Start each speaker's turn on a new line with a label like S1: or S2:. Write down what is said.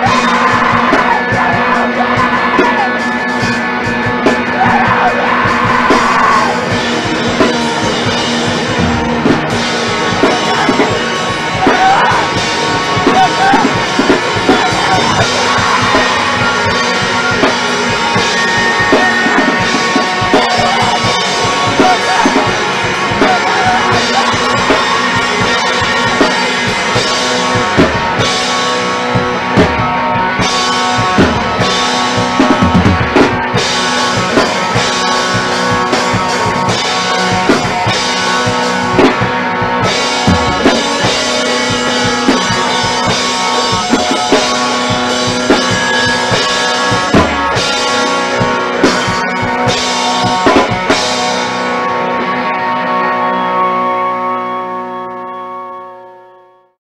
S1: Yeah!